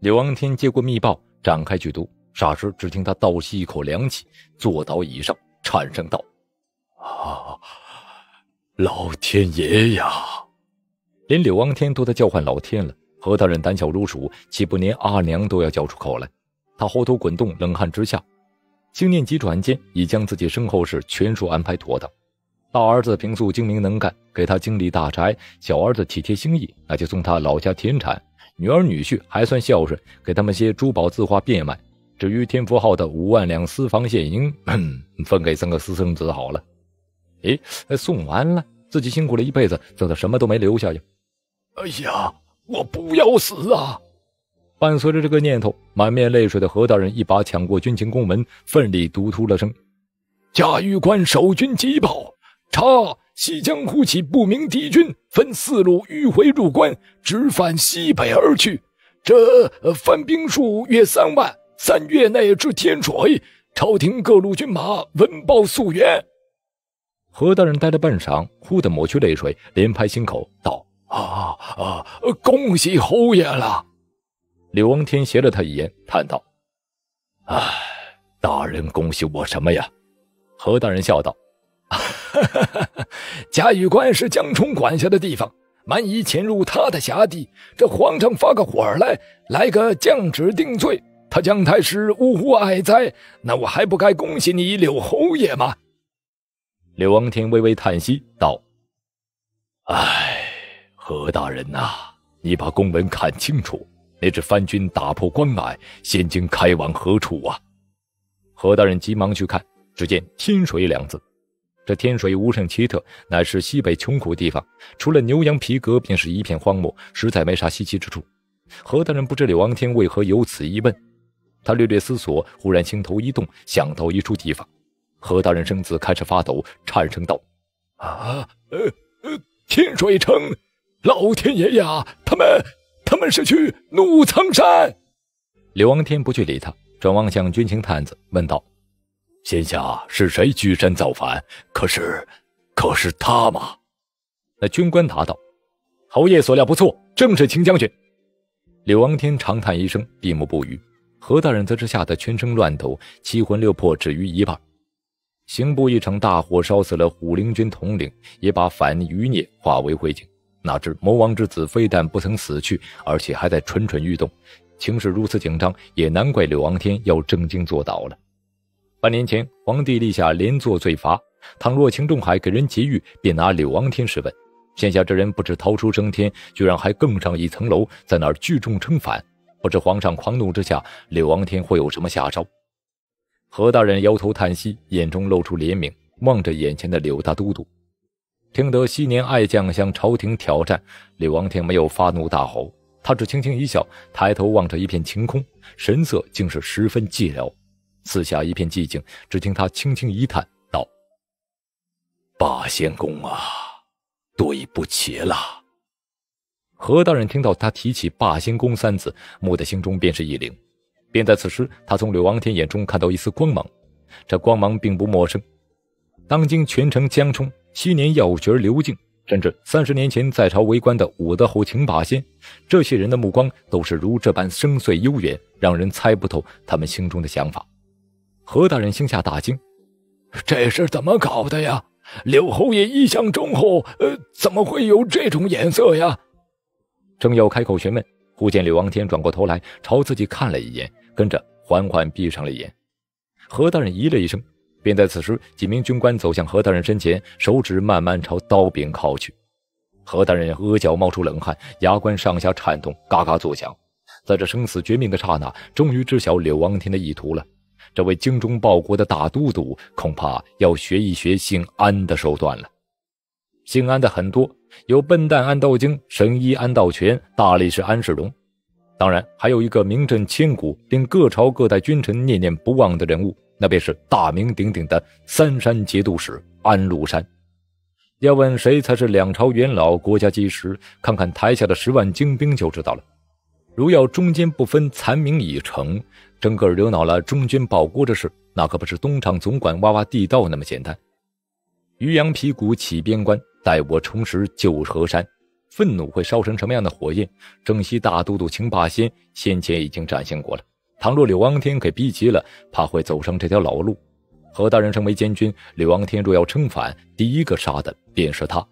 柳王天接过密报，展开去读。霎时，只听他倒吸一口凉气，坐倒椅上，颤声道：“啊，老天爷呀！”连柳王天都在叫唤老天了。何大人胆小如鼠，岂不连阿娘都要叫出口来？他喉头滚动，冷汗直下。心念急转间，已将自己身后事全数安排妥当。大儿子平素精明能干，给他经理大宅；小儿子体贴心意，那就送他老家田产。女儿女婿还算孝顺，给他们些珠宝字画变卖。至于天福号的五万两私房现银，分给三个私生子好了。诶，送完了，自己辛苦了一辈子，怎么什么都没留下呀？哎呀，我不要死啊！伴随着这个念头，满面泪水的何大人一把抢过军情公文，奋力读出了声：“嘉峪关守军急报，查西江忽起不明敌军，分四路迂回入关，直返西北而去。这番兵数约三万。”三月内至天水，朝廷各路军马闻报速援。何大人呆了半晌，忽地抹去泪水，连拍心口道：“啊啊！恭喜侯爷了！”柳王天斜了他一眼，叹道：“唉，大人恭喜我什么呀？”何大人笑道：“哈嘉峪关是江冲管辖的地方，蛮夷潜入他的辖地，这皇上发个火来，来个降旨定罪。”他姜太师呜呼哀哉，那我还不该恭喜你柳侯爷吗？柳王天微微叹息道：“唉，何大人呐，你把公文看清楚，那支番军打破关隘，现今开往何处啊？”何大人急忙去看，只见“天水”两字。这天水无甚奇特，乃是西北穷苦地方，除了牛羊皮革，便是一片荒漠，实在没啥稀奇之处。何大人不知柳王天为何有此疑问。他略略思索，忽然心头一动，想到一处地方。何大人身子开始发抖，颤声道：“啊，呃呃，天水城，老天爷呀！他们，他们是去怒苍山。”刘王天不去理他，转望向军情探子，问道：“仙下是谁居山造反？可是，可是他吗？”那军官答道：“侯爷所料不错，正是秦将军。”柳王天长叹一声，闭目不语。何大人则是吓得全身乱抖，七魂六魄止于一半。刑部一场大火烧死了虎灵军统领，也把反余孽化为灰烬。哪知魔王之子非但不曾死去，而且还在蠢蠢欲动。情势如此紧张，也难怪柳王天要正经坐倒了。半年前，皇帝立下连坐罪罚，倘若秦仲海给人劫狱，便拿柳王天试问。现下这人不知逃出升天，居然还更上一层楼，在那儿聚众称反。不知皇上狂怒之下，柳王天会有什么下招？何大人摇头叹息，眼中露出怜悯，望着眼前的柳大都督。听得昔年爱将向朝廷挑战，柳王天没有发怒大吼，他只轻轻一笑，抬头望着一片晴空，神色竟是十分寂寥。四下一片寂静，只听他轻轻一叹，道：“八仙宫啊，对不起了。”何大人听到他提起“霸仙宫”三字，蓦地心中便是一凛。便在此时，他从柳王天眼中看到一丝光芒，这光芒并不陌生。当今全城江冲，昔年要角刘敬，甚至三十年前在朝为官的武德侯秦霸仙，这些人的目光都是如这般深邃悠远，让人猜不透他们心中的想法。何大人心下大惊：这是怎么搞的呀？柳侯爷一向忠厚，呃，怎么会有这种眼色呀？正要开口询问，忽见柳王天转过头来朝自己看了一眼，跟着缓缓闭上了眼。何大人咦了一声，便在此时，几名军官走向何大人身前，手指慢慢朝刀柄靠去。何大人额角冒出冷汗，牙关上下颤动，嘎嘎作响。在这生死绝命的刹那，终于知晓柳王天的意图了。这位精忠报国的大都督，恐怕要学一学姓安的手段了。姓安的很多，有笨蛋安道经、神医安道全、大力士安世荣，当然还有一个名震千古、令各朝各代君臣念念不忘的人物，那便是大名鼎鼎的三山节度使安禄山。要问谁才是两朝元老、国家基石，看看台下的十万精兵就知道了。如要中间不分残民已成，整个惹恼了忠君报国的事，那可不是东厂总管挖挖地道那么简单。渔阳鼙鼓起边关。待我重拾旧河山，愤怒会烧成什么样的火焰？征西大都督秦霸先先前已经展现过了。倘若柳王天给逼急了，怕会走上这条老路。何大人身为监军，柳王天若要称反，第一个杀的便是他。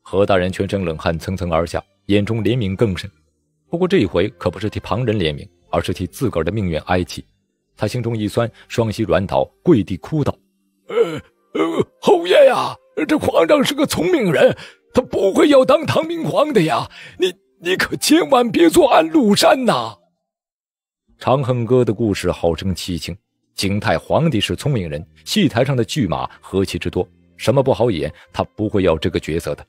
何大人全身冷汗蹭蹭而下，眼中怜悯更甚。不过这一回可不是替旁人怜悯，而是替自个儿的命运哀泣。他心中一酸，双膝软倒，跪地哭道：“呃呃，侯爷呀，这皇上是个聪明人，他不会要当唐明皇的呀！你你可千万别做安禄山呐！”《长恨歌》的故事号称凄清，景泰皇帝是聪明人，戏台上的巨马何其之多，什么不好演，他不会要这个角色的。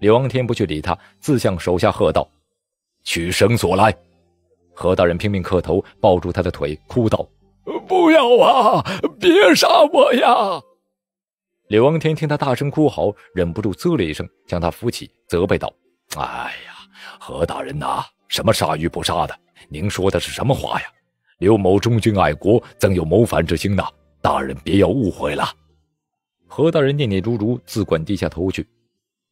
刘王天不去理他，自向手下喝道：“取绳索来！”何大人拼命磕头，抱住他的腿，哭道：“不要啊，别杀我呀！”刘王天听他大声哭嚎，忍不住啧了一声，将他扶起，责备道：“哎呀，何大人呐，什么杀与不杀的？”您说的是什么话呀？刘某忠君爱国，怎有谋反之心呢？大人别要误会了。何大人念念如如，自管低下头去。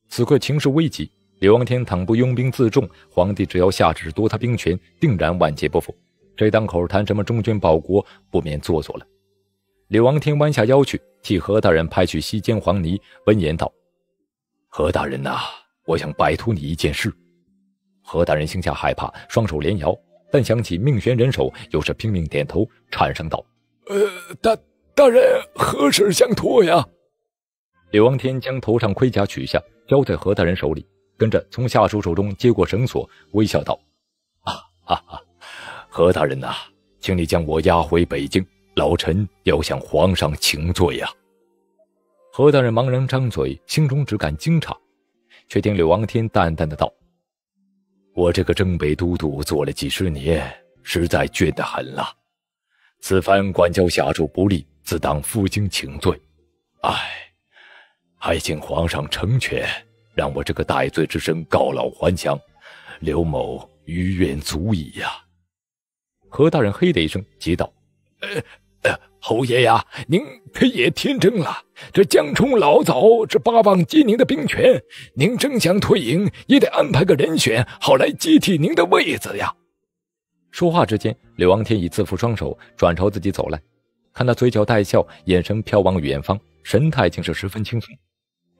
此刻情势危急，刘王天倘不拥兵自重，皇帝只要下旨夺他兵权，定然万劫不复。这当口谈什么忠君报国，不免做作了。刘王天弯下腰去，替何大人拍去膝间黄泥，闻言道：“何大人呐，我想拜托你一件事。”何大人心下害怕，双手连摇。但想起命悬人手，又是拼命点头，颤声道：“呃，大大人何事相托呀？”柳王天将头上盔甲取下，交在何大人手里，跟着从下属手中接过绳索，微笑道：“啊哈哈，何大人呐，请你将我押回北京，老臣要向皇上请罪呀。”何大人茫然张嘴，心中只感惊诧，却听柳王天淡淡的道。我这个征北都督做了几十年，实在倦得很了。此番管教下属不力，自当负荆请罪。唉，还请皇上成全，让我这个戴罪之身告老还乡。刘某余愿足矣呀！何大人嘿的一声，急道：“呃呃。”侯爷呀，您可也天真了。这江冲老早是八方接您的兵权，您真想退隐，也得安排个人选，好来接替您的位子呀。说话之间，柳王天已自负双手，转朝自己走来，看他嘴角带笑，眼神飘往远方，神态竟是十分轻松。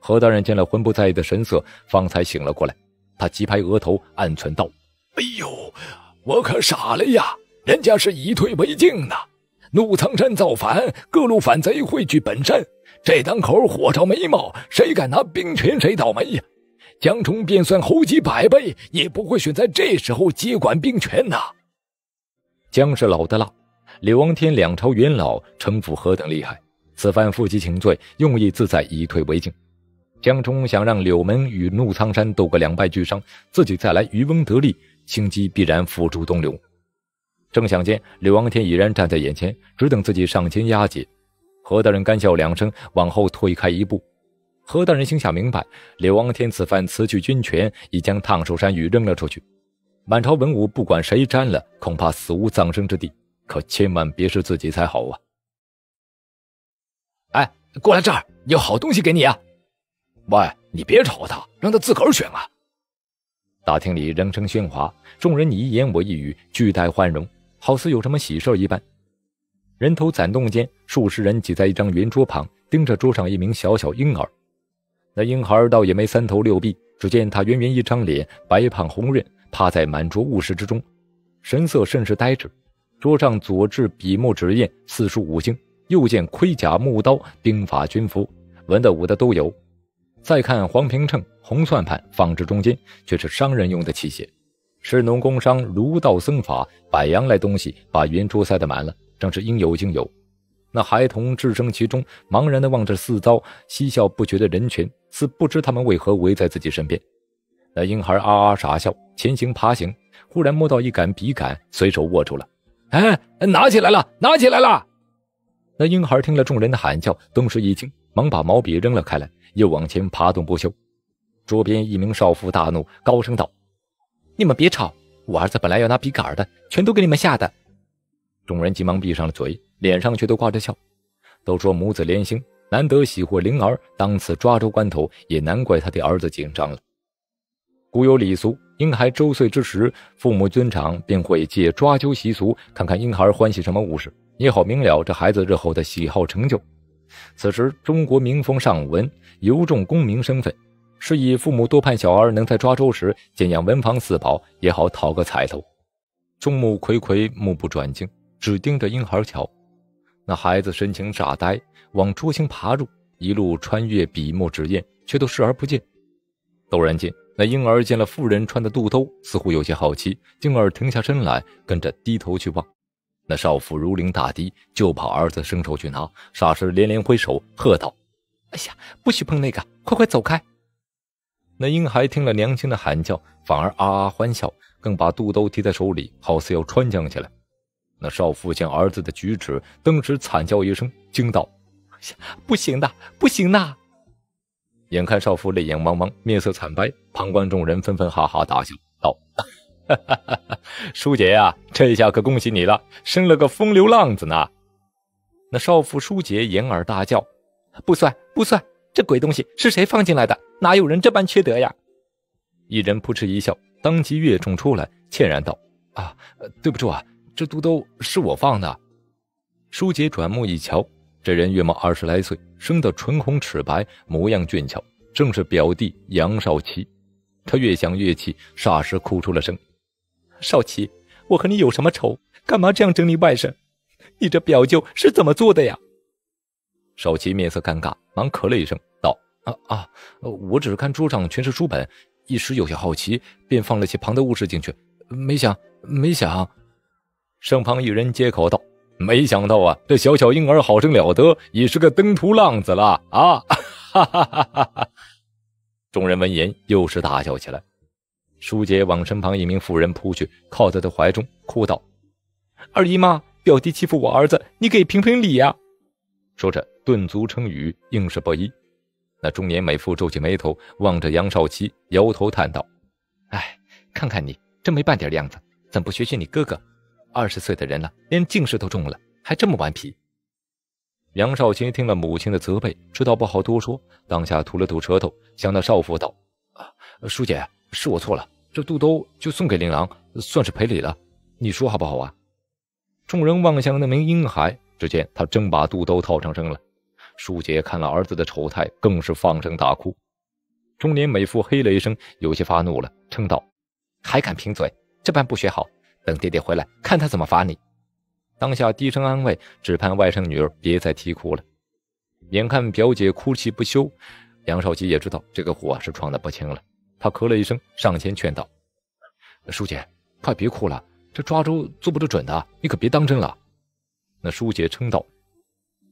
何大人见了，魂不在意的神色，方才醒了过来。他急拍额头，暗忖道：“哎呦，我可傻了呀！人家是以退为进呢。”怒苍山造反，各路反贼汇聚本山。这当口火烧眉毛，谁敢拿兵权，谁倒霉呀！江冲便算猴急百倍，也不会选在这时候接管兵权呐。姜是老的辣，柳王天两朝元老，城府何等厉害！此番负荆请罪，用意自在以退为进。江冲想让柳门与怒苍山斗个两败俱伤，自己再来渔翁得利，心机必然付诸东流。正想间，柳王天已然站在眼前，只等自己上前押解。何大人干笑两声，往后退开一步。何大人心下明白，柳王天此番辞去军权，已将烫手山芋扔了出去。满朝文武不管谁沾了，恐怕死无葬身之地。可千万别是自己才好啊！哎，过来这儿，有好东西给你啊！喂，你别吵他，让他自个儿选啊！大厅里人声喧哗，众人你一言我一语，俱带欢容。好似有什么喜事一般，人头攒动间，数十人挤在一张圆桌旁，盯着桌上一名小小婴儿。那婴孩倒也没三头六臂，只见他圆圆一张脸，白胖红润，趴在满桌物事之中，神色甚是呆滞。桌上左置笔墨纸砚，四书五经；右见盔甲木刀、兵法军符，文的武的都有。再看黄平秤、红算盘，放置中间，却是商人用的器械。士农工商、儒道僧法，百样来东西，把圆桌塞得满了，正是应有尽有。那孩童置身其中，茫然地望着四遭嬉笑不绝的人群，似不知他们为何围在自己身边。那婴孩啊啊傻笑，前行爬行，忽然摸到一杆笔杆，随手握住了。哎，拿起来了，拿起来了！那婴孩听了众人的喊叫，顿时一惊，忙把毛笔扔了开来，又往前爬动不休。桌边一名少妇大怒，高声道。你们别吵！我儿子本来要拿笔杆的，全都给你们吓的。众人急忙闭上了嘴，脸上却都挂着笑。都说母子连心，难得喜获灵儿，当此抓周关头，也难怪他的儿子紧张了。古有礼俗，婴孩周岁之时，父母尊长便会借抓阄习俗，看看婴孩欢喜什么物事，也好明了这孩子日后的喜好成就。此时，中国民风尚文，尤重公民身份，是以父母多盼小儿能在抓周时见养文房四宝，也好讨个彩头。众目睽睽，目不转睛，只盯着婴孩瞧。那孩子神情傻呆，往桌心爬入，一路穿越笔墨纸砚，却都视而不见。陡然间，那婴儿见了妇人穿的肚兜，似乎有些好奇，进而停下身来，跟着低头去望。那少妇如临大敌，就怕儿子伸手去拿，霎时连连挥手，喝道：“哎呀，不许碰那个，快快走开！”那婴孩听了娘亲的喊叫，反而啊啊欢笑，更把肚兜提在手里，好似要穿将起来。那少妇见儿子的举止，登时惨叫一声，惊道：“哎呀，不行的，不行的！”眼看少妇泪眼汪汪，面色惨白，旁观众人纷纷哈哈大笑，道：“哈哈哈哈舒姐呀，这下可恭喜你了，生了个风流浪子呢！”那少妇舒姐掩耳大叫：“不算，不算！这鬼东西是谁放进来的？哪有人这般缺德呀？”一人扑哧一笑，当即跃中出来，歉然道：“啊，对不住啊，这肚兜是我放的。”舒姐转目一瞧。这人约莫二十来岁，生得唇红齿白，模样俊俏，正是表弟杨少奇。他越想越气，霎时哭出了声：“少奇，我和你有什么仇？干嘛这样整你外甥？你这表舅是怎么做的呀？”少奇面色尴尬，忙咳了一声，道：“啊啊，我只是看桌上全是书本，一时有些好奇，便放了些旁的物事进去。没想，没想。”身旁一人接口道。没想到啊，这小小婴儿好生了得，已是个登徒浪子了啊！哈哈哈哈哈！众人闻言又是大笑起来。舒姐往身旁一名妇人扑去，靠在他怀中，哭道：“二姨妈，表弟欺负我儿子，你给评评理呀！”说着顿足称语，应是不依。那中年美妇皱起眉头，望着杨少奇，摇头叹道：“哎，看看你，真没半点样子，怎不学学你哥哥？”二十岁的人了，连近视都中了，还这么顽皮。杨少奇听了母亲的责备，知道不好多说，当下吐了吐舌头，向那少妇道：“啊，舒姐，是我错了，这肚兜就送给琳琅，算是赔礼了。你说好不好啊？”众人望向那名婴孩，只见他正把肚兜套上身了。舒姐看了儿子的丑态，更是放声大哭。中年美妇嘿了一声，有些发怒了，称道：“还敢贫嘴，这般不学好！”等爹爹回来，看他怎么罚你。当下低声安慰，只盼外甥女儿别再啼哭了。眼看表姐哭泣不休，杨少奇也知道这个火是闯得不轻了。他咳了一声，上前劝道：“舒姐，快别哭了，这抓周做不得准的，你可别当真了。”那舒姐称道：“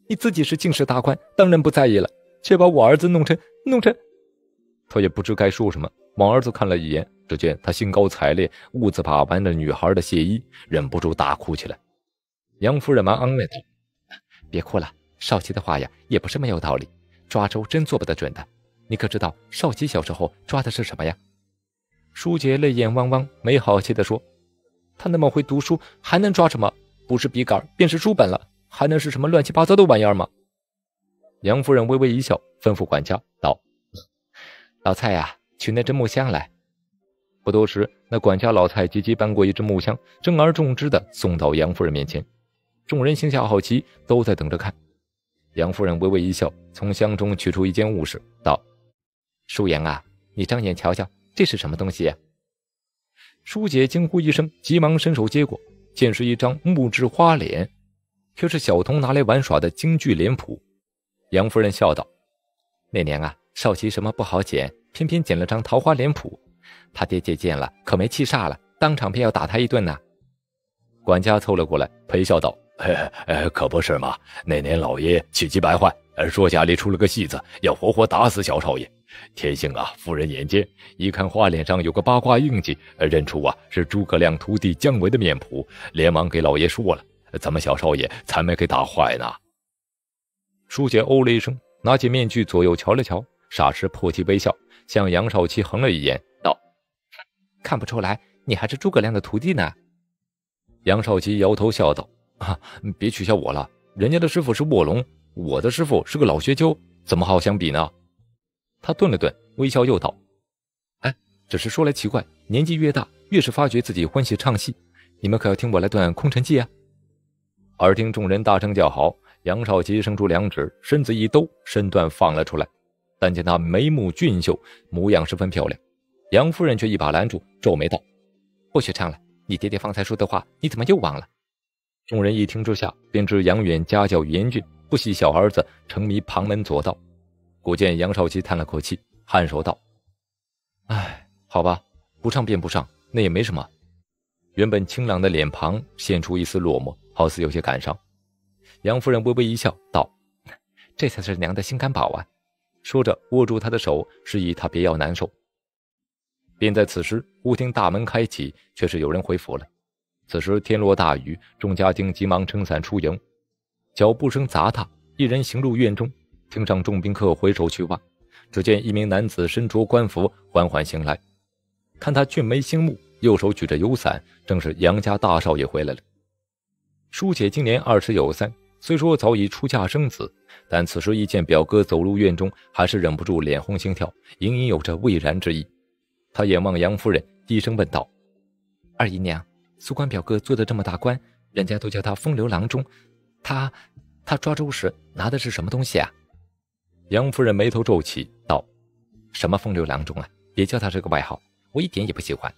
你自己是进士大官，当然不在意了，却把我儿子弄成弄成……”他也不知该说什么，往儿子看了一眼。只见他兴高采烈、兀自把玩着女孩的亵衣，忍不住大哭起来。杨夫人忙安慰他：“别哭了，少奇的话呀，也不是没有道理。抓周真做不得准的。你可知道少奇小时候抓的是什么呀？”舒姐泪眼汪汪，没好气地说：“他那么会读书，还能抓什么？不是笔杆，便是书本了，还能是什么乱七八糟的玩意儿吗？”杨夫人微微一笑，吩咐管家道：“老蔡呀，取那只木箱来。”不多时，那管家老蔡急急搬过一只木箱，珍而重之的送到杨夫人面前。众人心下好奇，都在等着看。杨夫人微微一笑，从箱中取出一件物事，道：“舒言啊，你张眼瞧瞧，这是什么东西呀？”舒姐惊呼一声，急忙伸手接过，见是一张木质花脸，却是小童拿来玩耍的京剧脸谱。杨夫人笑道：“那年啊，少奇什么不好捡，偏偏捡了张桃花脸谱。”他爹爹见了，可没气煞了，当场便要打他一顿呢。管家凑了过来，陪笑道：“可不是嘛，那年老爷气急败坏，说家里出了个戏子，要活活打死小少爷。天幸啊，夫人眼尖，一看花脸上有个八卦印记，认出啊是诸葛亮徒弟姜维的面谱，连忙给老爷说了，咱们小少爷才没给打坏呢。”舒姐哦了一声，拿起面具左右瞧了瞧，霎时破涕微笑，向杨少奇横了一眼。道看不出来，你还是诸葛亮的徒弟呢。杨少奇摇头笑道：“啊，别取笑我了，人家的师傅是卧龙，我的师傅是个老学究，怎么好相比呢？”他顿了顿，微笑又道：“哎，只是说来奇怪，年纪越大，越是发觉自己欢喜唱戏。你们可要听我来段《空城计》啊！耳听众人大声叫好，杨少奇伸出两指，身子一兜，身段放了出来。但见他眉目俊秀，模样十分漂亮。杨夫人却一把拦住，皱眉道：“不许唱了！你爹爹方才说的话，你怎么又忘了？”众人一听之下，便知杨远家教严峻，不喜小儿子沉迷旁门左道。果见杨少奇叹了口气，颔首道：“哎，好吧，不唱便不唱，那也没什么。”原本清朗的脸庞现出一丝落寞，好似有些感伤。杨夫人微微一笑，道：“这才是娘的心肝宝啊！”说着，握住他的手，示意他别要难受。便在此时，忽听大门开启，却是有人回府了。此时天落大雨，众家丁急忙撑伞出营。脚步声杂沓，一人行入院中，厅上众宾客回首去望，只见一名男子身着官服，缓缓行来。看他俊眉星目，右手举着油伞，正是杨家大少爷回来了。舒姐今年二十有三，虽说早已出嫁生子。但此时一见表哥走入院中，还是忍不住脸红心跳，隐隐有着未然之意。他眼望杨夫人，低声问道：“二姨娘，苏官表哥做的这么大官，人家都叫他风流郎中，他他抓周时拿的是什么东西啊？”杨夫人眉头皱起，道：“什么风流郎中啊？别叫他这个外号，我一点也不喜欢。”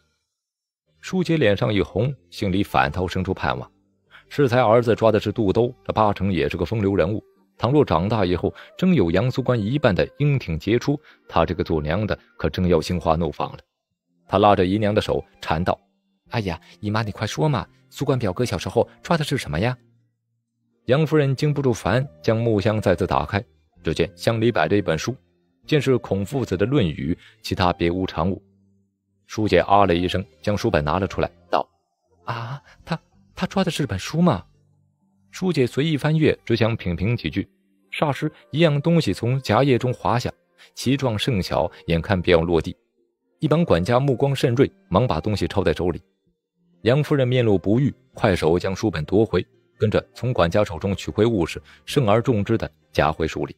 舒姐脸上一红，心里反倒生出盼望。适才儿子抓的是肚兜，这八成也是个风流人物。倘若长大以后真有杨苏官一半的英挺杰出，她这个做娘的可真要心花怒放了。她拉着姨娘的手缠道：“哎呀，姨妈你快说嘛，苏官表哥小时候抓的是什么呀？”杨夫人经不住烦，将木箱再次打开，只见箱里摆着一本书，见是孔夫子的《论语》，其他别无长物。舒姐啊了一声，将书本拿了出来，道：“啊，他他抓的是本书吗？”舒姐随意翻阅，只想品评几句，霎时一样东西从夹页中滑下，其状甚小，眼看便要落地。一旁管家目光甚锐，忙把东西抄在手里。杨夫人面露不悦，快手将书本夺回，跟着从管家手中取回物时，慎而重之的夹回书里。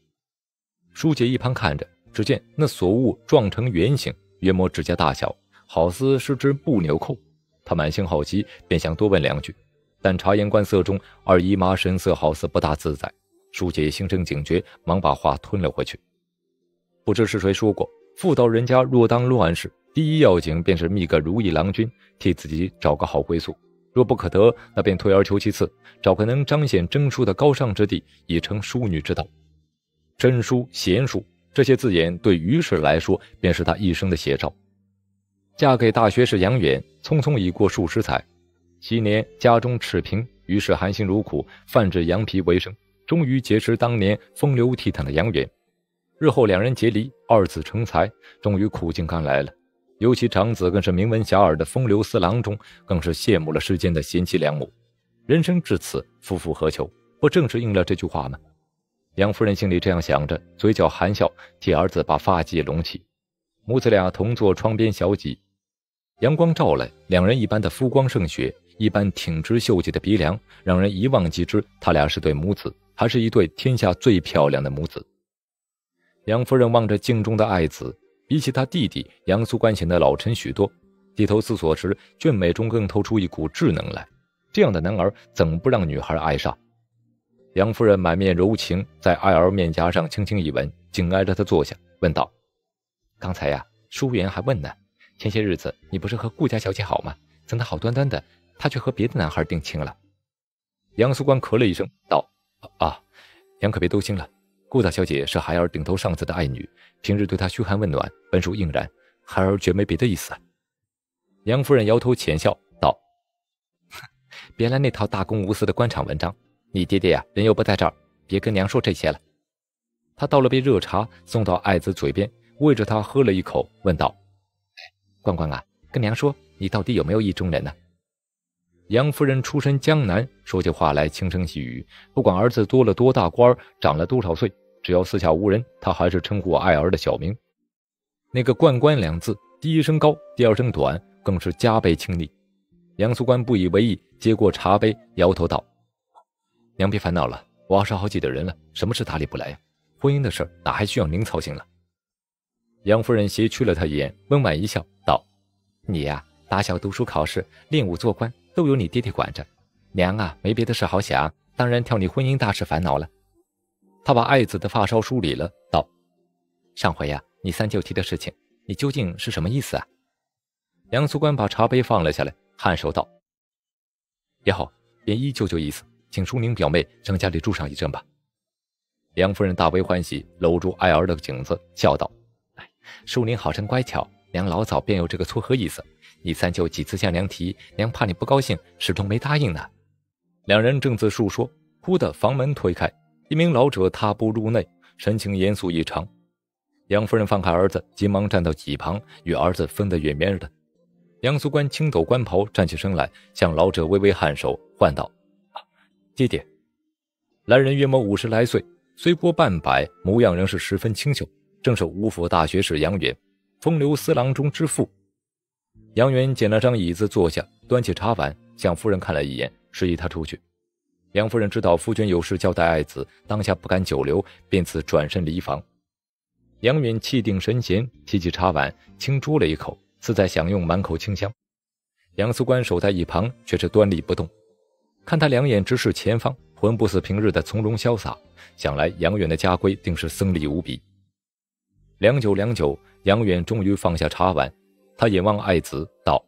舒姐一旁看着，只见那所物状成圆形，约摸指甲大小，好似是只布纽扣。她满心好奇，便想多问两句。但察言观色中，二姨妈神色好似不大自在。舒姐心生警觉，忙把话吞了回去。不知是谁说过，妇道人家若当乱世，第一要紧便是觅个如意郎君，替自己找个好归宿。若不可得，那便退而求其次，找个能彰显贞淑的高尚之地，以成淑女之道。真淑、贤淑这些字眼，对于氏来说，便是她一生的写照。嫁给大学士杨远，匆匆已过数十载。昔年家中赤贫，于是含辛茹苦贩制羊皮为生，终于结识当年风流倜傥的杨远。日后两人结离，二子成才，终于苦尽甘来了。尤其长子更是名闻遐迩的风流四郎中，更是羡慕了世间的贤妻良母。人生至此，夫复何求？不正是应了这句话吗？杨夫人心里这样想着，嘴角含笑，替儿子把发髻拢起。母子俩同坐窗边小几，阳光照来，两人一般的肤光胜雪。一般挺直秀气的鼻梁，让人一望即知他俩是对母子，还是一对天下最漂亮的母子。杨夫人望着镜中的爱子，比起他弟弟杨苏官显得老成许多。低头思索时，俊美中更透出一股稚嫩来。这样的男儿，怎不让女孩爱上？杨夫人满面柔情，在爱儿面颊上轻轻一吻，紧挨着她坐下，问道：“刚才呀，淑媛还问呢，前些日子你不是和顾家小姐好吗？怎的好端端的？”她却和别的男孩定亲了。杨苏官咳了一声，道：“啊，娘可别多心了。顾大小姐是孩儿顶头上司的爱女，平日对她嘘寒问暖，本属应然。孩儿绝没别的意思。”杨夫人摇头浅笑道：“别来那套大公无私的官场文章。你爹爹呀，人又不在这儿，别跟娘说这些了。”他倒了杯热茶，送到爱子嘴边，喂着他喝了一口，问道：“哎关关啊，跟娘说，你到底有没有意中人呢？”杨夫人出身江南，说起话来轻声细语。不管儿子多了多大官，长了多少岁，只要四下无人，她还是称呼爱儿的小名。那个“冠冠”两字，第一声高，第二声短，更是加倍亲昵。杨素官不以为意，接过茶杯，摇头道：“娘别烦恼了，我二十好几的人了，什么事打理不来呀？婚姻的事哪还需要您操心了？”杨夫人斜觑了他一眼，温婉一笑，道：“你呀，打小读书考试、练武做官，都有你爹爹管着。娘啊，没别的事好想，当然挑你婚姻大事烦恼了。”他把爱子的发梢梳理了，道：“上回呀，你三舅提的事情，你究竟是什么意思啊？”杨素官把茶杯放了下来，颔首道：“也好，便依舅舅意思，请淑宁表妹上家里住上一阵吧。”梁夫人大为欢喜，搂住爱儿的颈子，笑道。淑宁好生乖巧，娘老早便有这个撮合意思。你三舅几次向娘提，娘怕你不高兴，始终没答应呢。两人正自述说，忽的房门推开，一名老者踏步入内，神情严肃异常。杨夫人放开儿子，急忙站到几旁，与儿子分得远远的。杨素官轻抖官袍，站起身来，向老者微微颔首，唤道：“爹爹。”来人约莫五十来岁，虽过半百，模样仍是十分清秀。正是五府大学士杨元，风流司郎中之父。杨元捡了张椅子坐下，端起茶碗，向夫人看了一眼，示意他出去。杨夫人知道夫君有事交代爱子，当下不敢久留，便此转身离房。杨元气定神闲，提起茶碗，轻啜了一口，似在享用满口清香。杨素官守在一旁，却是端立不动，看他两眼直视前方，浑不似平日的从容潇洒。想来杨远的家规定是僧利无比。良久良久，杨远终于放下茶碗，他眼望爱子，道：“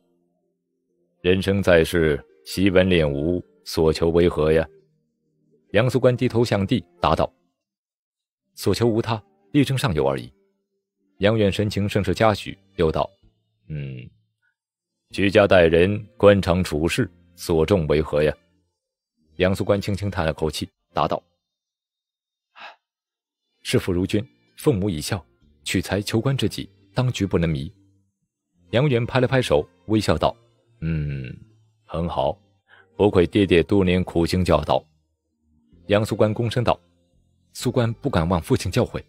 人生在世，习文练武，所求为何呀？”杨素官低头向地，答道：“所求无他，力争上游而已。”杨远神情甚是嘉许，又道：“嗯，居家待人，官场处事，所重为何呀？”杨素官轻轻叹了口气，答道：“师父如君，父母已孝。”取财求官之计，当局不能迷。杨元拍了拍手，微笑道：“嗯，很好，不愧爹爹多年苦心教导。”杨素官躬身道：“素官不敢忘父亲教诲。”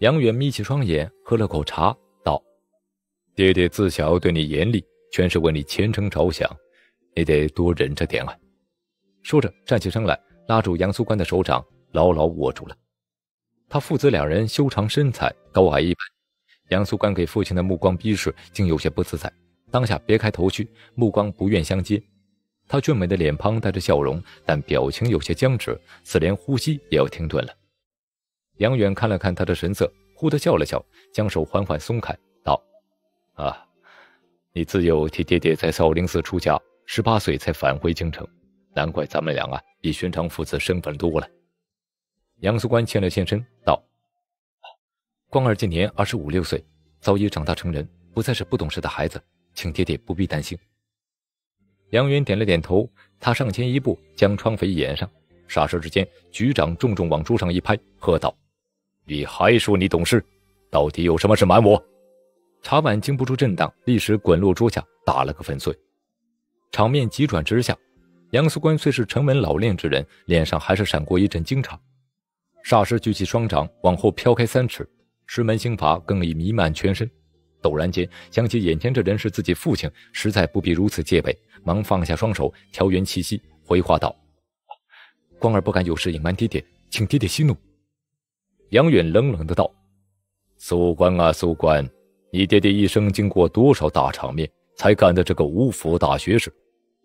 杨元眯起双眼，喝了口茶，道：“爹爹自小对你严厉，全是为你前程着想，你得多忍着点啊。”说着，站起身来，拉住杨素官的手掌，牢牢握住了。他父子两人修长身材，高矮一般。杨素官给父亲的目光逼视，竟有些不自在。当下别开头去，目光不愿相接。他俊美的脸庞带着笑容，但表情有些僵直，似连呼吸也要停顿了。杨远看了看他的神色，忽地笑了笑，将手缓缓松开，道：“啊，你自幼替爹爹在少林寺出家，十八岁才返回京城，难怪咱们俩啊，比寻常父子身份多了。”杨素官欠了欠身，道：“光儿今年二十五六岁，早已长大成人，不再是不懂事的孩子，请爹爹不必担心。”杨云点了点头，他上前一步，将窗扉掩上，霎时之间，局长重重往桌上一拍，喝道：“你还说你懂事？到底有什么事瞒我？”茶碗经不住震荡，立时滚落桌下，打了个粉碎。场面急转直下，杨素官虽是沉稳老练之人，脸上还是闪过一阵惊诧。霎时举起双掌往后飘开三尺，石门心法更已弥漫全身。陡然间想起眼前这人是自己父亲，实在不必如此戒备，忙放下双手，调匀气息，回话道：“光儿不敢有事隐瞒爹爹，请爹爹息怒。”杨远冷冷的道：“苏官啊，苏官，你爹爹一生经过多少大场面，才干的这个五府大学士？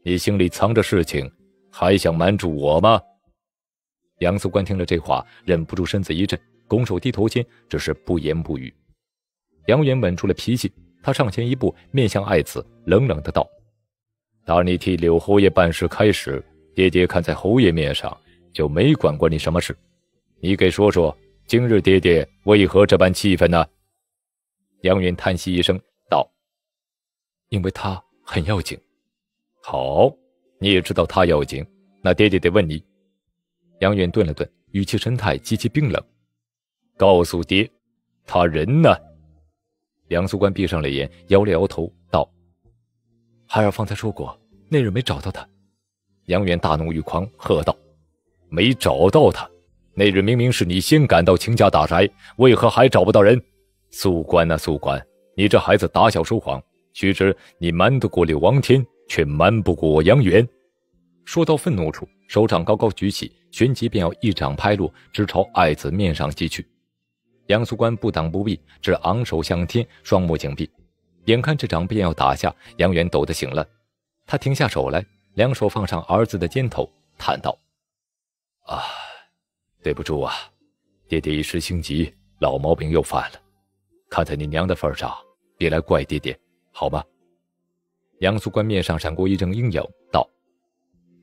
你心里藏着事情，还想瞒住我吗？”杨素官听了这话，忍不住身子一震，拱手低头间，只是不言不语。杨元稳住了脾气，他上前一步，面向爱子，冷冷的道：“打你替柳侯爷办事开始，爹爹看在侯爷面上，就没管过你什么事。你给说说，今日爹爹为何这般气愤呢？”杨元叹息一声，道：“因为他很要紧。好，你也知道他要紧，那爹爹得问你。”杨远顿了顿，语气神态极其冰冷，告诉爹，他人呢？杨素官闭上了眼，摇了摇头，道：“孩儿方才说过，那日没找到他。”杨远大怒欲狂，喝道：“没找到他？那日明明是你先赶到秦家大宅，为何还找不到人？素官啊，素官，你这孩子打小说谎，须知你瞒得过柳王天，却瞒不过杨元。”说到愤怒处，手掌高高举起。旋即便要一掌拍落，直朝爱子面上击去。杨素官不挡不避，只昂首向天，双目紧闭。眼看这掌便要打下，杨元抖得醒了，他停下手来，两手放上儿子的肩头，叹道：“啊，对不住啊，爹爹一时心急，老毛病又犯了。看在你娘的份上，别来怪爹爹，好吗？”杨素官面上闪过一阵阴影，道：“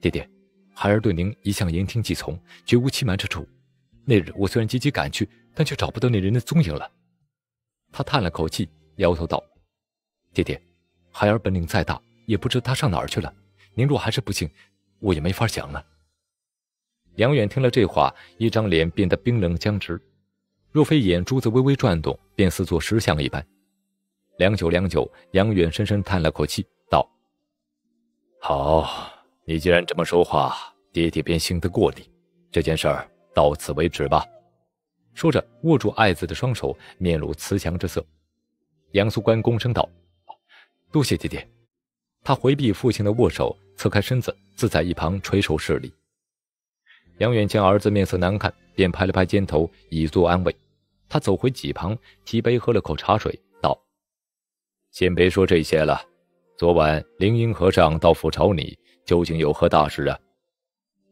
爹爹，孩儿对您一向言听计从，绝无欺瞒之处。那日我虽然急急赶去。”但却找不到那人的踪影了。他叹了口气，摇头道：“爹爹，孩儿本领再大，也不知他上哪儿去了。您若还是不信，我也没法讲了。”杨远听了这话，一张脸变得冰冷僵直，若非眼珠子微微转动，便似做石像一般。良久良久，杨远深深叹了口气，：“好，你既然这么说话，爹爹便信得过你。这件事儿到此为止吧。”说着，握住爱子的双手，面露慈祥之色。杨素官躬声道：“多谢爹爹。”他回避父亲的握手，侧开身子，自在一旁垂手侍礼。杨远见儿子面色难看，便拍了拍肩头，以作安慰。他走回几旁，提杯喝了口茶水，道：“先别说这些了。昨晚灵隐和尚到府找你，究竟有何大事啊？”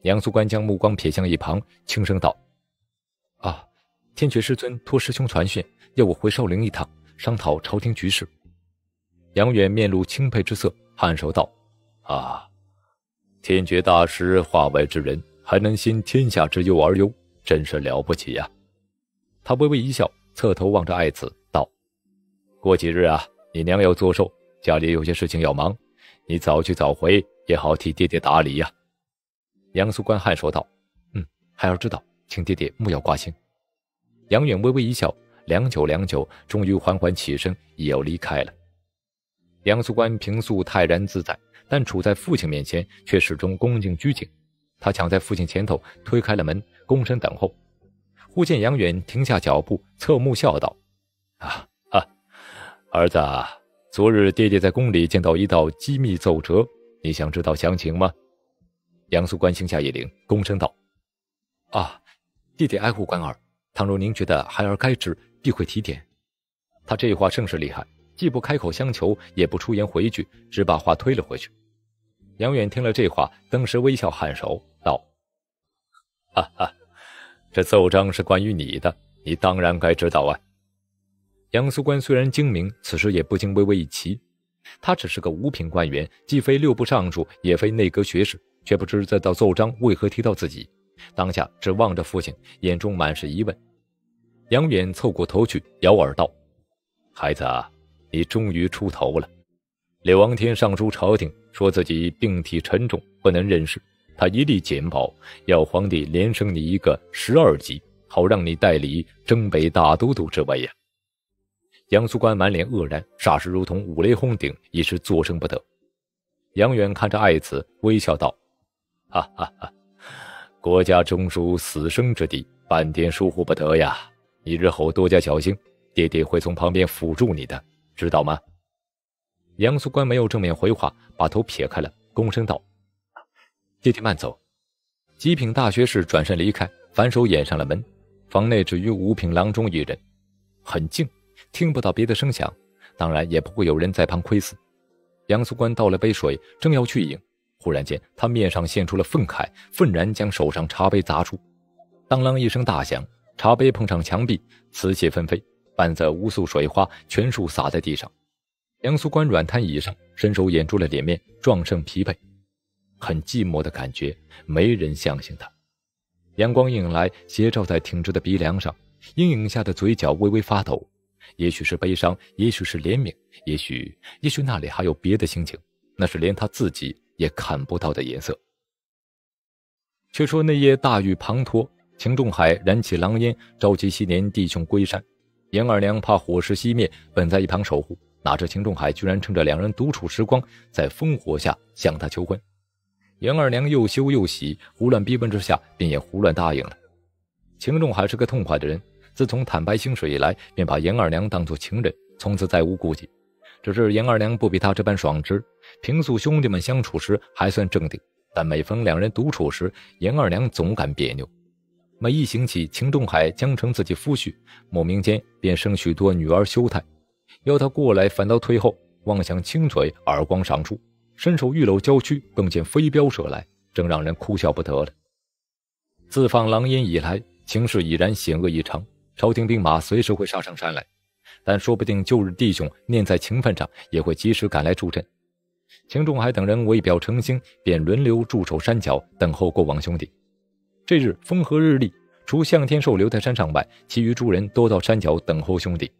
杨素官将目光瞥向一旁，轻声道：“啊。”天觉师尊托师兄传讯，要我回少陵一趟，商讨朝廷局势。杨远面露钦佩之色，颔首道：“啊，天觉大师化外之人，还能心天下之忧而忧，真是了不起呀！”他微微一笑，侧头望着爱子道：“过几日啊，你娘要做寿，家里有些事情要忙，你早去早回，也好替爹爹打理呀。”杨素官颔首道：“嗯，孩儿知道，请爹爹莫要挂心。”杨远微微一笑，良久良久，终于缓缓起身，也要离开了。杨素官平素泰然自在，但处在父亲面前却始终恭敬拘谨。他抢在父亲前头推开了门，躬身等候。忽见杨远停下脚步，侧目笑道：“啊啊，儿子，昨日爹爹在宫里见到一道机密奏折，你想知道详情吗？”杨素官心下一灵，躬身道：“啊，爹爹爱护官儿。”倘若您觉得孩儿该知，必会提点。他这话甚是厉害，既不开口相求，也不出言回拒，只把话推了回去。杨远听了这话，登时微笑颔首道：“哈哈，这奏章是关于你的，你当然该知道啊。”杨素官虽然精明，此时也不禁微微一奇。他只是个五品官员，既非六部尚书，也非内阁学士，却不知这道奏章为何提到自己。当下只望着父亲，眼中满是疑问。杨远凑过头去，咬耳道：“孩子，你终于出头了。柳王天上书朝廷，说自己病体沉重，不能任事，他一力简报，要皇帝连升你一个十二级，好让你代理征北大都督之位呀。”杨素官满脸愕然，霎时如同五雷轰顶，一时作声不得。杨远看着爱子，微笑道：“哈哈哈，国家中枢死生之地，半点疏忽不得呀。”你日后多加小心，爹爹会从旁边辅助你的，知道吗？杨素官没有正面回话，把头撇开了，躬身道：“爹爹慢走。”极品大学士转身离开，反手掩上了门。房内只余五品郎中一人，很静，听不到别的声响，当然也不会有人在旁窥伺。杨素官倒了杯水，正要去饮，忽然间他面上现出了愤慨，愤然将手上茶杯砸出，当啷一声大响。茶杯碰上墙壁，瓷器纷飞，伴着无数水花全数洒在地上。杨素官软瘫椅上，伸手掩住了脸面，壮盛疲惫，很寂寞的感觉，没人相信他。阳光映来，斜照在挺直的鼻梁上，阴影下的嘴角微微发抖，也许是悲伤，也许是怜悯，也许，也许那里还有别的心情，那是连他自己也看不到的颜色。却说那夜大雨滂沱。秦仲海燃起狼烟，召集西年弟兄归山。严二娘怕火势熄灭，本在一旁守护，哪知秦仲海居然趁着两人独处时光，在烽火下向她求婚。严二娘又羞又喜，胡乱逼问之下，便也胡乱答应了。秦仲海是个痛快的人，自从坦白心事以来，便把严二娘当作情人，从此再无顾忌。只是严二娘不比他这般爽直，平素兄弟们相处时还算镇定，但每逢两人独处时，严二娘总感别扭。每一行起，秦仲海将成自己夫婿，莫名间便生许多女儿羞态，要他过来，反倒退后，妄想亲嘴，耳光赏出，伸手欲搂娇躯，更见飞镖射来，正让人哭笑不得了。自放狼烟以来，情势已然险恶异常，朝廷兵马随时会杀上山来，但说不定旧日弟兄念在情分上，也会及时赶来助阵。秦仲海等人为表诚心，便轮流驻守山脚，等候过往兄弟。这日风和日丽，除向天寿留在山上外，其余诸人都到山脚等候兄弟。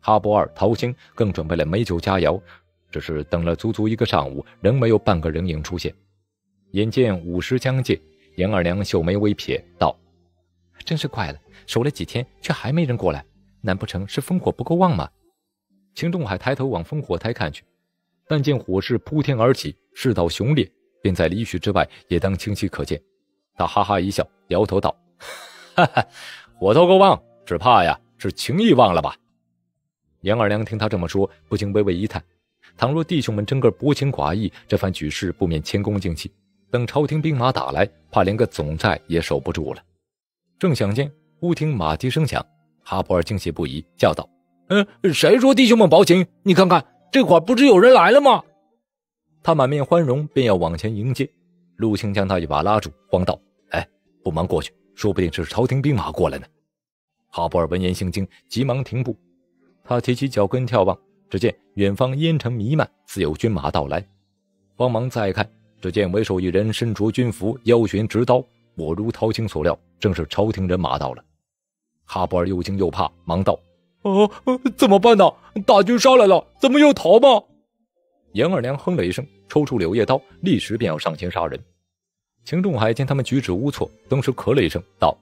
哈伯尔、陶兴更准备了美酒佳肴，只是等了足足一个上午，仍没有半个人影出现。眼见午时将近，严二娘秀眉微撇道：“真是怪了，守了几天，却还没人过来，难不成是烽火不够旺吗？”秦仲海抬头往烽火台看去，但见火势铺天而起，势道雄烈，便在离许之外也当清晰可见。他哈哈一笑，摇头道：“哈哈，火头够旺，只怕呀是情义旺了吧？”杨二娘听他这么说，不禁微微一叹：倘若弟兄们真个薄情寡义，这番举事不免前功尽弃。等朝廷兵马打来，怕连个总寨也守不住了。正想间，忽听马蹄声响，哈布尔惊喜不已，叫道：“嗯，谁说弟兄们薄情？你看看，这会儿不知有人来了吗？”他满面欢容，便要往前迎接。陆青将他一把拉住，慌道。哎不忙过去，说不定是朝廷兵马过来呢。哈布尔闻言心惊，急忙停步。他提起脚跟眺望，只见远方烟尘弥漫，似有军马到来。慌忙再看，只见为首一人身着军服，腰悬直刀，我如陶青所料，正是朝廷人马到了。哈布尔又惊又怕，忙道：“哦，怎么办呢？大军杀来了，咱们要逃吗？”严二娘哼了一声，抽出柳叶刀，立时便要上前杀人。秦仲海见他们举止无措，登时咳了一声，道：“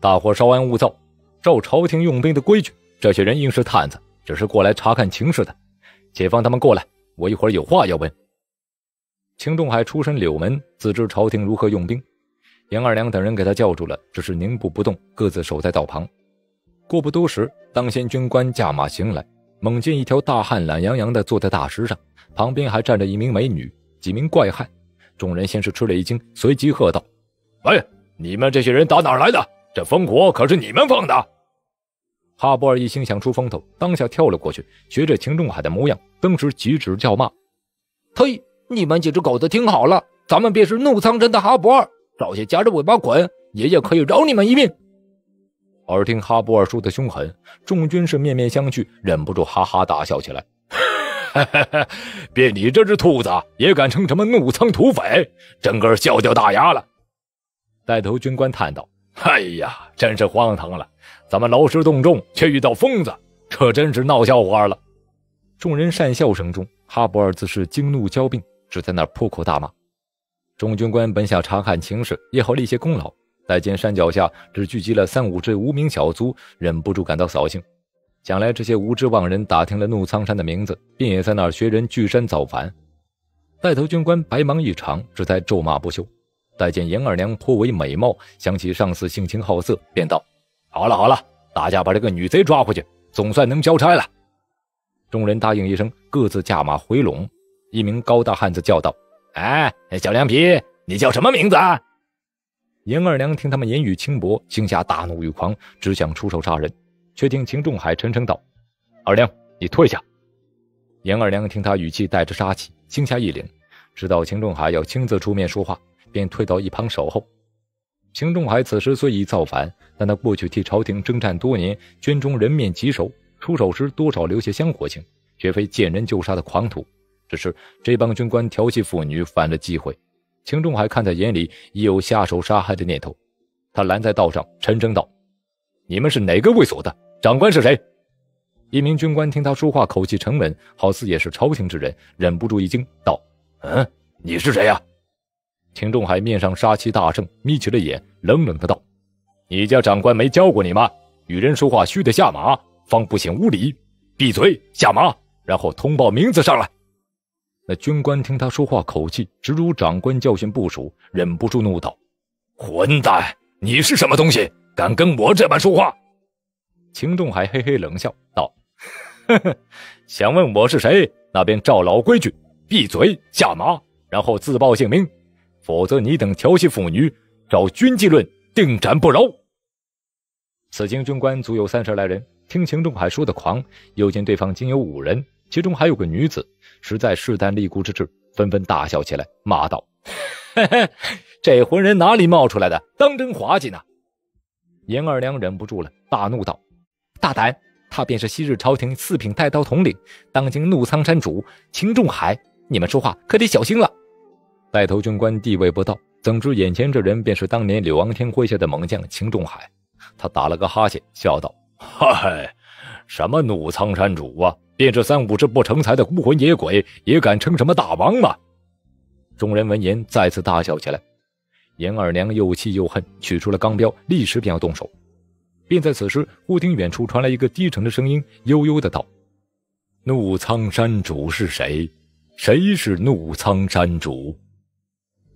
大伙稍安勿躁，照朝廷用兵的规矩，这些人应是探子，只是过来查看情势的。且放他们过来，我一会儿有话要问。”秦仲海出身柳门，自知朝廷如何用兵。杨二娘等人给他叫住了，只是凝步不动，各自守在道旁。过不多时，当先军官驾马行来，猛见一条大汉懒洋洋地坐在大石上，旁边还站着一名美女，几名怪汉。众人先是吃了一惊，随即喝道：“喂，你们这些人打哪儿来的？这烽火可是你们放的？”哈布尔一心想出风头，当下跳了过去，学着秦仲海的模样，登时急指叫骂：“呸！你们几只狗子听好了，咱们便是怒苍山的哈布尔，老些夹着尾巴滚，爷爷可以饶你们一命。”耳听哈布尔说的凶狠，众军士面面相觑，忍不住哈哈大笑起来。哈哈哈！便你这只兔子也敢称什么怒苍土匪，整个笑掉大牙了。带头军官叹道：“哎呀，真是荒唐了！咱们劳师动众，却遇到疯子，这真是闹笑话了。”众人讪笑声中，哈布尔自是惊怒交并，只在那破口大骂。众军官本想查看情势，也好立些功劳，待见山脚下只聚集了三五只无名小卒，忍不住感到扫兴。想来这些无知妄人打听了怒苍山的名字，便也在那儿学人聚山造反。带头军官白忙一场，只在咒骂不休。待见严二娘颇为美貌，想起上司性情好色，便道：“好了好了，大家把这个女贼抓回去，总算能交差了。”众人答应一声，各自驾马回拢。一名高大汉子叫道：“哎，小凉皮，你叫什么名字？”严二娘听他们言语轻薄，心下大怒欲狂，只想出手杀人。却听秦仲海沉声道：“二娘，你退下。”严二娘听他语气带着杀气，心下一凛，知道秦仲海要亲自出面说话，便退到一旁守候。秦仲海此时虽已造反，但他过去替朝廷征战多年，军中人面棘手，出手时多少留些香火情，绝非见人就杀的狂徒。只是这帮军官调戏妇女，犯了忌讳，秦仲海看在眼里，已有下手杀害的念头。他拦在道上，沉声道。你们是哪个卫所的？长官是谁？一名军官听他说话，口气沉稳，好似也是朝廷之人，忍不住一惊，道：“嗯，你是谁呀？”秦仲海面上杀气大盛，眯起了眼，冷冷的道：“你家长官没教过你吗？与人说话须得下马，方不显无礼。闭嘴，下马，然后通报名字上来。”那军官听他说话，口气直如长官教训部属，忍不住怒道：“混蛋，你是什么东西？”敢跟我这般说话？秦仲海嘿嘿冷笑道：“呵呵，想问我是谁？那便照老规矩，闭嘴下马，然后自报姓名。否则你等调戏妇女，照军纪论，定斩不饶。此行军官足有三十来人，听秦仲海说的狂，又见对方仅有五人，其中还有个女子，实在势单力孤之至，纷纷大笑起来，骂道：“嘿嘿，这混人哪里冒出来的？当真滑稽呢！”严二娘忍不住了，大怒道：“大胆！他便是昔日朝廷四品带刀统领，当今怒苍山主秦仲海，你们说话可得小心了。”带头军官地位不到，怎知眼前这人便是当年柳王天麾下的猛将秦仲海？他打了个哈欠，笑道：“嗨，什么怒苍山主啊？便是三五只不成才的孤魂野鬼，也敢称什么大王吗？”众人闻言，再次大笑起来。严二娘又气又恨，取出了钢镖，立时便要动手。便在此时，忽听远处传来一个低沉的声音，悠悠的道：“怒苍山主是谁？谁是怒苍山主？”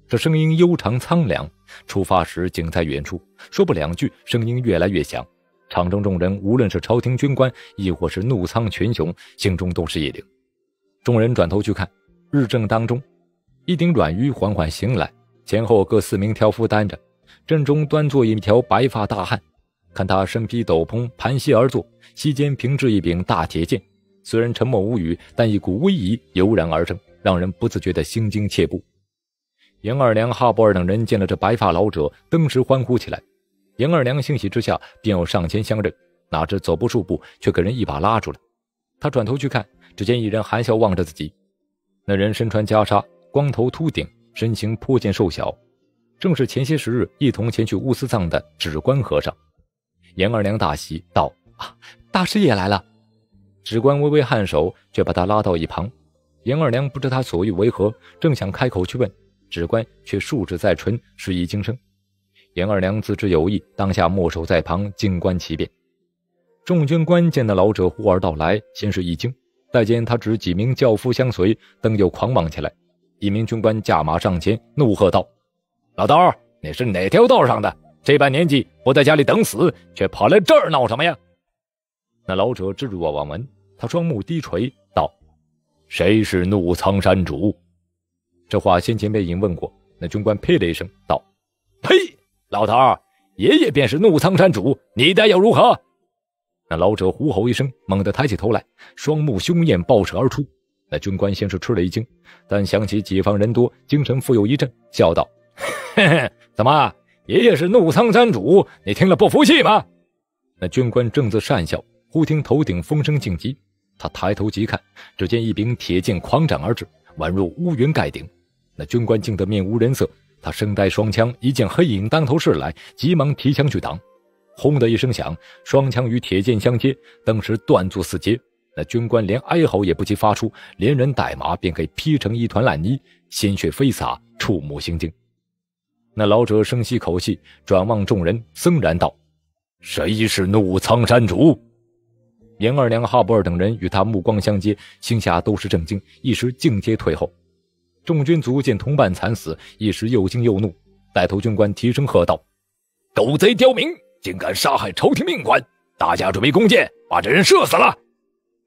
这声音悠长苍凉，出发时仅在远处，说不两句，声音越来越响。场中众人，无论是朝廷军官，亦或是怒苍群雄，心中都是一凛。众人转头去看，日正当中，一顶软鱼缓缓行来，前后各四名挑夫担着，正中端坐一条白发大汉。看他身披斗篷，盘膝而坐，膝间平置一柄大铁剑。虽然沉默无语，但一股威仪油然而生，让人不自觉的心惊切步。严二娘、哈布尔等人见了这白发老者，登时欢呼起来。严二娘欣喜之下，便要上前相认，哪知走不数步，却给人一把拉住了。他转头去看，只见一人含笑望着自己。那人身穿袈裟，光头秃顶，身形颇见瘦小，正是前些时日一同前去乌斯藏的指关和尚。严二娘大喜，道：“啊，大师也来了。”指关微微颔首，却把他拉到一旁。严二娘不知他所欲为何，正想开口去问。指关却竖指在唇，示意惊声。严二娘自知有意，当下默守在旁，静观其变。众军官见那老者忽而到来，先是一惊，待见他指几名轿夫相随，登又狂妄起来。一名军官驾马上前，怒喝道：“老道，你是哪条道上的？这般年纪不在家里等死，却跑来这儿闹什么呀？”那老者置若罔闻，他双目低垂，道：“谁是怒苍山主？”这话先前被引问过，那军官呸了一声，道：“呸！老头，爷爷便是怒苍山主，你待又如何？”那老者呼吼一声，猛地抬起头来，双目凶焰爆射而出。那军官先是吃了一惊，但想起己方人多，精神复有一振，笑道：“ 嘿嘿，怎么，爷爷是怒苍山主，你听了不服气吗？”那军官正自讪笑，忽听头顶风声劲急，他抬头急看，只见一柄铁剑狂斩而至，宛若乌云盖顶。那军官惊得面无人色，他身带双枪，一见黑影当头射来，急忙提枪去挡。轰的一声响，双枪与铁剑相接，当时断作四截。那军官连哀嚎也不及发出，连人带马便给劈成一团烂泥，鲜血飞洒，触目心惊。那老者深吸口气，转望众人，森然道：“谁是怒苍山主？”严二娘、哈布尔等人与他目光相接，心下都是震惊，一时尽皆退后。众军卒见同伴惨死，一时又惊又怒。带头军官提声喝道：“狗贼刁民，竟敢杀害朝廷命官！大家准备弓箭，把这人射死了！”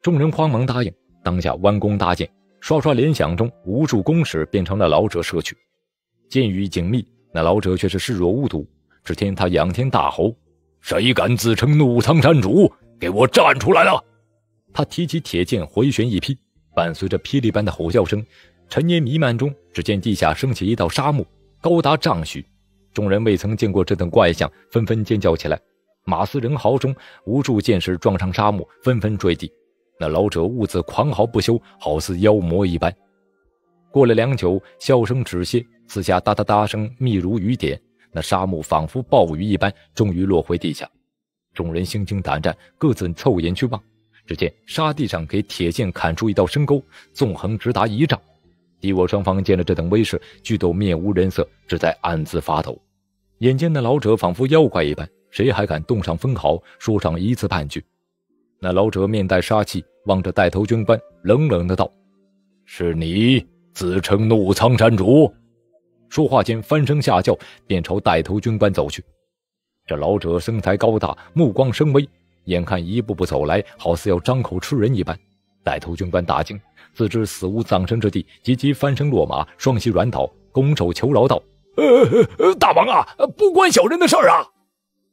众人慌忙答应，当下弯弓搭箭，刷刷连响中，无数弓矢便朝那老者射去。箭雨紧密，那老者却是视若无睹。只听他仰天大吼：“谁敢自称怒苍山主？给我站出来了！”他提起铁剑，回旋一劈，伴随着霹雳般的吼叫声。尘烟弥漫中，只见地下升起一道沙幕，高达丈许。众人未曾见过这等怪象，纷纷尖叫起来。马嘶人嚎中，无数剑矢撞上沙幕，纷纷坠地。那老者兀自狂嚎不休，好似妖魔一般。过了良久，笑声止歇，四下哒哒哒声密如雨点。那沙幕仿佛暴雨一般，终于落回地下。众人心惊胆战，各自凑眼去望，只见沙地上给铁剑砍出一道深沟，纵横直达一丈。敌我双方见了这等威势，俱都面无人色，只在暗自发抖。眼见那老者仿佛妖怪一般，谁还敢动上分毫，说上一字半句？那老者面带杀气，望着带头军官，冷冷的道：“是你自称怒苍山主？”说话间翻身下轿，便朝带头军官走去。这老者身材高大，目光深微，眼看一步步走来，好似要张口吃人一般。带头军官大惊。自知死无葬身之地，急急翻身落马，双膝软倒，拱手求饶道：“呃，大王啊，不关小人的事儿啊！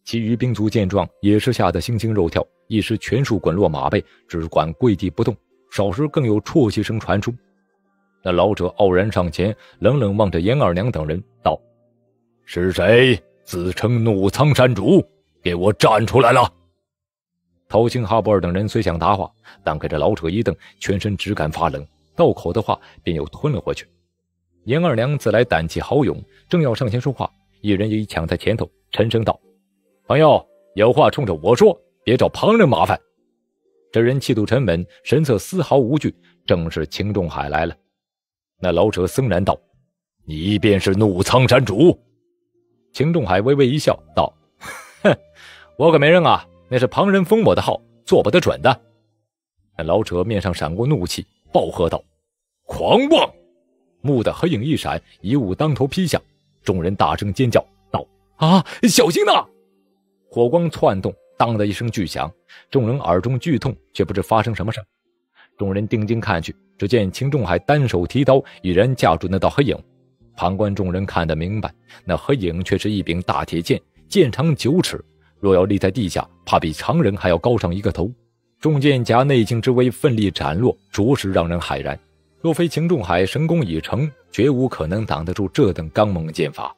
其余兵卒见状，也是吓得心惊肉跳，一时全数滚落马背，只管跪地不动。少时更有啜泣声传出。那老者傲然上前，冷冷望着严二娘等人道：“是谁自称怒苍山主？给我站出来了！”陶青、哈布尔等人虽想答话，但看着老者一瞪，全身只感发冷，到口的话便又吞了回去。严二娘自来胆气豪勇，正要上前说话，一人已抢在前头，沉声道：“朋友，有话冲着我说，别找旁人麻烦。”这人气度沉稳，神色丝毫无惧，正是秦仲海来了。那老者森然道：“你便是怒苍山主？”秦仲海微微一笑，道：“哼，我可没认啊，那是旁人封我的号，做不得准的。”那老者面上闪过怒气，暴喝道：“狂妄！”蓦地，黑影一闪，一物当头劈下，众人大声尖叫道：“啊，小心呐！”火光窜动，当的一声巨响，众人耳中剧痛，却不知发生什么事。众人定睛看去，只见秦仲海单手提刀，已然架住那道黑影。旁观众人看得明白，那黑影却是一柄大铁剑，剑长九尺，若要立在地下，怕比常人还要高上一个头。重剑夹内劲之威，奋力斩落，着实让人骇然。若非秦仲海神功已成，绝无可能挡得住这等刚猛剑法。